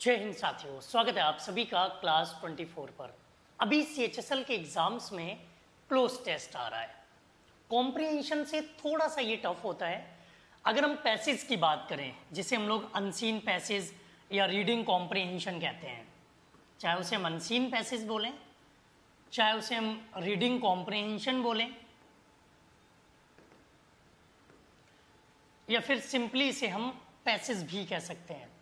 जय हिंद साथियों, स्वागत है आप सभी का क्लास 24 पर। अभी सीएचएसएल के एग्ज़ाम्स में क्लोज टेस्ट आ रहा है। कॉम्प्रिहेंशन से थोड़ा सा ये टफ होता है। अगर हम पैसेज की बात करें, जिसे हम लोग अनसीन पैसेज या रीडिंग कॉम्प्रिहेंशन कहते हैं, चाहे उसे हम अनसीन पैसेज बोलें, चाहे उसे हम रीडिंग कॉम्प्रिहेंशन बोलें, या फिर सिंपली इसे हम पैसेज भी कह सकते हैं।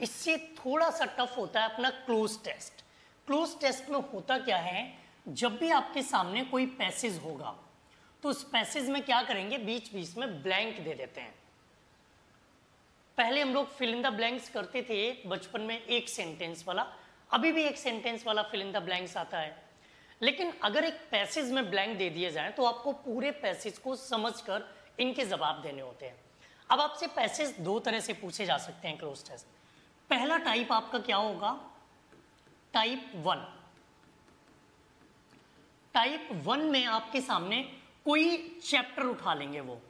इससे थोड़ा सा टफ होता है अपना क्लोज टेस्ट क्लोज टेस्ट में होता क्या है? जब भी आपके सामने कोई पैसेज होगा तो उस पैसेज में क्या करेंगे? बीच बीच में ब्लैंक दे देते हैं. पहले हम लोग फिल इन द ब्लैंक्स करते थे, बचपन में एक सेंटेंस वाला. अभी भी एक सेंटेंस वाला फिल इन द ब्लैंक्स आता है. लेकिन अगर एक पैसेज में ब्लैंक दे दिए जाए तो आपको पूरे पैसेज को समझकर इनके जवाब देने होते हैं. अब आपसे पैसेज दो तरह से पूछे जा सकते हैं क्लोज टेस्ट पहला टाइप आपका क्या होगा? टाइप वन टाइप वन में आपके सामने कोई चैप्टर उठा लेंगे वो।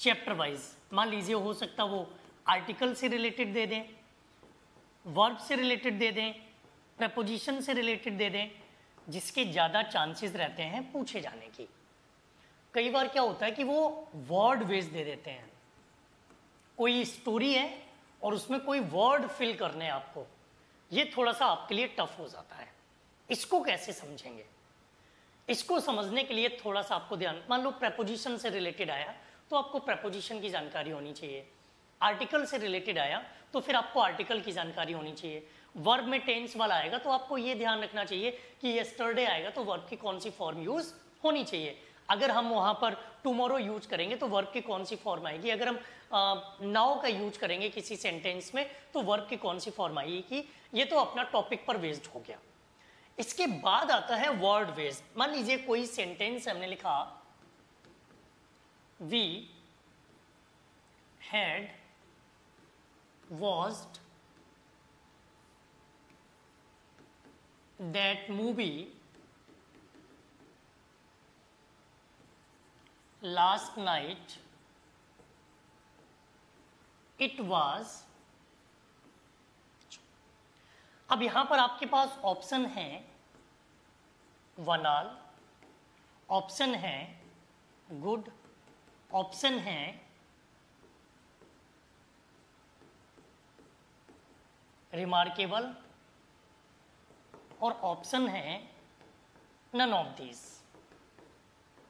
चैप्टर वाइज मान लीजिए हो सकता वो आर्टिकल से रिलेटेड दे दें वर्ब से रिलेटेड दे दें प्रपोजिशन से रिलेटेड दे दें, जिसके ज़्यादा चांसेस रहते हैं पूछे जाने की। कई बार क्या होता है कि वो वर्ड वेज दे देते हैं। कोई स्टोरी है और उसमें कोई वर्ड फिल करने हैं आपको, ये थोड़ा सा आपके लिए टफ हो जाता है। इसको कैसे समझेंगे? इसको समझने के लिए थोड़ा सा आपको ध्यान, मान लो प्रपोजिशन से रिलेटेड आया तो आपको प्रपोजिशन की जानकारी होनी चाहिए। आर्टिकल से रिलेटेड आया तो फिर आपको आर्टिकल की जानकारी होनी चाहिए। वर्ब में टेंस वाला आएगा तो आपको ये ध्यान रखना चाहिए कि यस्टरडे आएगा तो वर्ब की कौन सी फॉर्म यूज़ होनी चाहिए। अगर हम वहाँ पर टुमारो यूज़ करेंगे तो वर्क की कौन सी फॉर्म आएगी? अगर हम नाउ का यूज़ करेंगे किसी सेंटेंस में तो वर्क की कौन सी फॉर्म आएगी? ये तो अपना टॉपिक पर बेस्ड हो गया। इसके बाद आता है वर्ड वेज मान लीजिए कोई सेंटेंस हमने लिखा we had watched that movie last night, it was, अब यहाँ पर आपके पास ऑप्शन है वनाल ऑप्शन है गुड ऑप्शन है रिमार्केबल और ऑप्शन है नन ऑफ़ दिस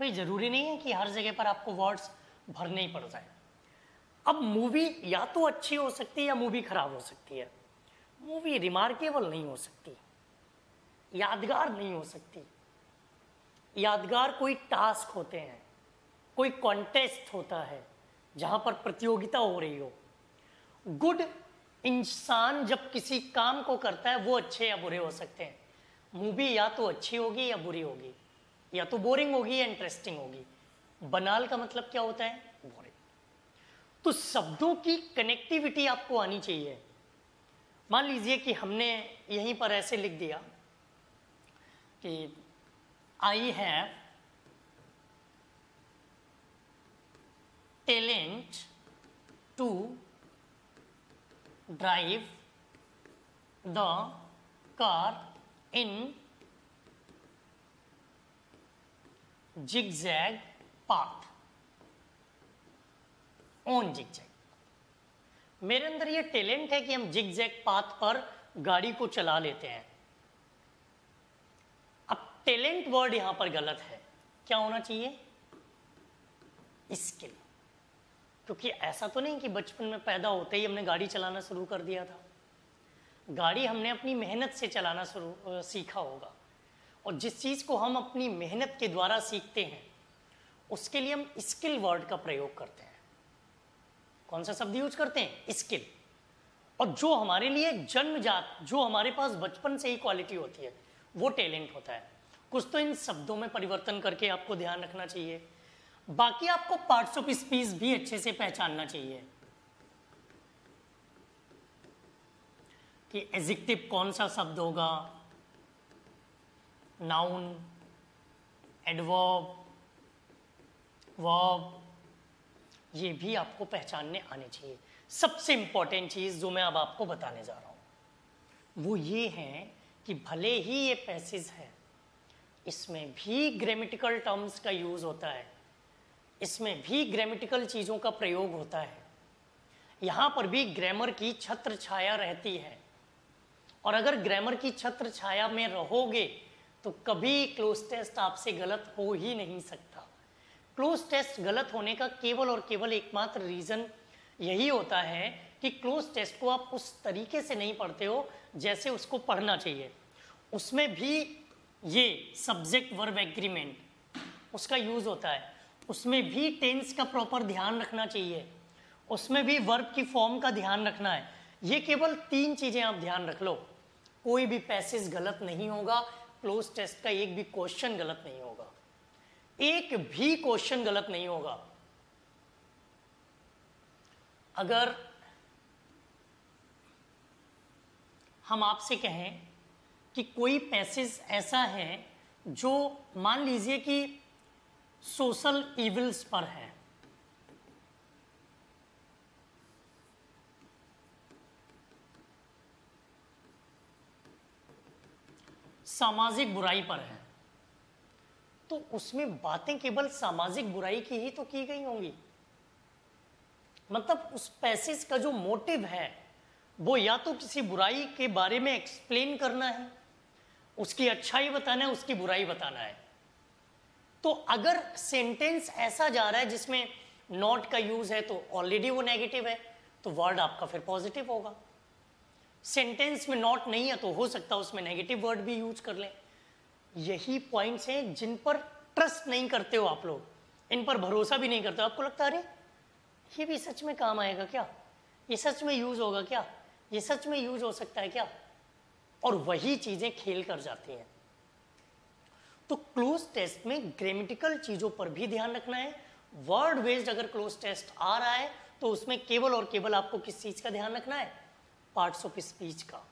भाई ज़रूरी नहीं है कि हर जगह पर आपको वर्ड्स भरने ही पड़ जाए। अब मूवी या तो अच्छी हो सकती है या मूवी खराब हो सकती है। मूवी रिमार्केबल नहीं हो सकती। यादगार नहीं हो सकती। यादगार कोई टास्क होते हैं। कोई कॉन्टेस्ट होता है, जहाँ पर प्रतियोगिता हो रही हो। गुड इंसान जब किसी काम को करता है, वो अच्छे या बुरे हो सकते हैं। मूवी या तो अच्छी होगी या बुरी होगी। या तो बोरिंग होगी या इंटरेस्टिंग होगी। बनाल का मतलब क्या होता है? बोरिंग तो शब्दों की कनेक्टिविटी आपको आनी चाहिए। मान लीजिए कि हमने यहीं पर ऐसे लिख दिया कि I have talent to drive the car in zigzag path on zigzag मेरे अंदर ये टैलेंट है कि हम जिगजैग पाथ पर गाड़ी को चला लेते हैं। अब टैलेंट वर्ड यहाँ पर गलत है। क्या होना चाहिए? स्किल क्योंकि ऐसा तो नहीं कि बचपन में पैदा होते ही हमने गाड़ी चलाना शुरू कर दिया था। गाड़ी हमने अपनी मेहनत से चलाना शुरू सीखा होगा। और जिस चीज़ को हम अपनी मेहनत के द्वारा सीखते हैं, उसके लिए हम स्किल वर्ड का प्रयोग करते हैं। कौन सा शब्द यूज़ करते हैं? स्किल। और जो हमारे लिए जन्मजात जो हमारे पास बचपन से ही क्वालिटी होती है, वो टैलेंट होता है। कुछ तो इन शब्दों में परिवर्तन करके आपको ध्यान रखना चाहिए। बाकी आपको पार्ट्स ऑफ़ स्पीच भी अच्छे से पहचानना चाहिए। कि एजिक्टिव कौन सा शब्द होगा? नाउन एडवर्ब वर्ब ये भी आपको पहचानने आने चाहिए। सबसे इंपॉर्टेंट चीज़ जो मैं अब आपको बताने जा रहा हूँ, वो ये है कि भले ही ये पैसेज है, इसमें भी ग्रामेटिकल टर्म्स का यूज़ होता है, इसमें भी ग्रामेटिकल चीज़ों का प्रयोग होता है, यहाँ पर भी ग्रामर की छत्र छाया रहती है। और अगर ग्रामर की छत्र छाया में रहोगे तो कभी क्लोज टेस्ट आपसे गलत हो ही नहीं सकता। क्लोज टेस्ट गलत होने का केवल और केवल एकमात्र रीजन यही होता है कि क्लोज टेस्ट को आप उस तरीके से नहीं पढ़ते हो जैसे उसको पढ़ना चाहिए। उसमें भी ये सब्जेक्ट वर्ब एग्रीमेंट उसका यूज़ होता है। उसमें भी टेंस का प्रॉपर ध्यान रखना चाहिए। उसमें भी वर्ब की फॉर्म का ध्यान रखना है। ये केवल तीन चीज़ें आप ध्यान रख लो। कोई भी पैसेज गलत नहीं होगा। क्लोज टेस्ट का एक भी क्वेश्चन गलत नहीं होगा। एक भी क्वेश्चन गलत नहीं होगा। अगर हम आपसे कहें कि कोई पैसेज ऐसा है जो मान लीजिए कि सोशल इविल्स पर है सामाजिक बुराई पर है। तो उसमें बातें केवल सामाजिक बुराई की ही तो की गई होंगी। मतलब उस पैसेज का जो मोटिव है, वो या तो किसी बुराई के बारे में एक्सप्लेन करना है, उसकी अच्छाई बताना है, उसकी बुराई बताना है। तो अगर सेंटेंस ऐसा जा रहा है जिसमें नॉट का यूज़ है तो ऑलरेडी वो नेगेटिव है तो वर्ड आपका फिर पॉजिटिव होगा। सेंटेंस में नॉट नहीं है तो हो सकता है उसमें नेगेटिव वर्ड भी यूज़ कर लें। यही पॉइंट्स हैं जिन पर ट्रस्ट नहीं करते हो आप लोग। इन पर भरोसा भी नहीं करते हो। आपको लगता है, अरे, ये भी सच में काम आएगा क्या? ये सच में यूज़ होगा क्या? ये सच में यूज़ हो सकता है क्या? और वही चीज़ें खेल कर जाती हैं। तो क्लोज टेस्ट में ग्रामेटिकल चीज़ों पर भी ध्यान रखना है। वर्ड बेस्ड अगर क्लोज टेस्ट आ रहा है तो उसमें केवल और केवल आपको किस चीज़ का ध्यान रखना है? पार्ट्स ऑफ़ स्पीच का।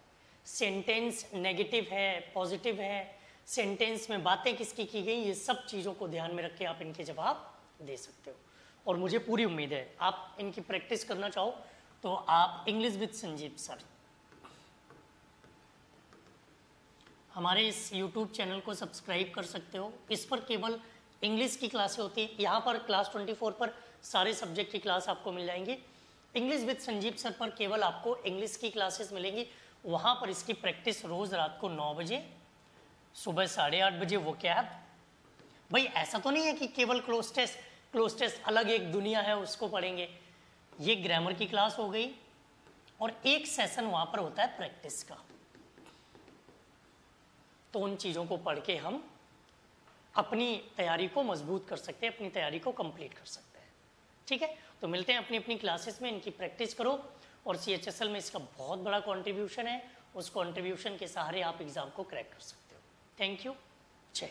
सेंटेंस नेगेटिव है पॉजिटिव है सेंटेंस में बातें किसकी की गई, ये सब चीज़ों को ध्यान में रख के आप इनके जवाब दे सकते हो। और मुझे पूरी उम्मीद है, आप इनकी प्रैक्टिस करना चाहो तो आप इंग्लिश विद संजीव सर हमारे इस यूट्यूब चैनल को सब्सक्राइब कर सकते हो। इस पर केवल इंग्लिश की क्लासें होती हैं। यहाँ पर क्लास 24 पर सारे सब्जेक्ट की क्लास आपको मिल जाएँगी। इंग्लिश विद संजीव सर पर केवल आपको इंग्लिश की क्लासेस मिलेंगी। वहाँ पर इसकी प्रैक्टिस रोज़ रात को नौ बजे, सुबह साढ़े आठ बजे, वो कैब भाई, ऐसा तो नहीं है कि केवल क्लोज टेस्ट क्लोज टेस्ट अलग एक दुनिया है, उसको पढ़ेंगे। ये ग्रामर की क्लास हो गई और एक सेशन वहाँ पर होता है प्रैक्टिस का। तो उन चीज़ों को पढ़ के हम अपनी तैयारी को मज़बूत कर सकते हैं, अपनी तैयारी को कंप्लीट कर सकते हैं। ठीक है? तो मिलते हैं अपनी अपनी क्लासेस में, इनकी प्रैक्टिस करो। और सी एच एस एल में इसका बहुत बड़ा कॉन्ट्रीब्यूशन है। उस कॉन्ट्रीब्यूशन के सहारे आप एग्ज़ाम को क्रैक कर सकते हो। थैंक यू जय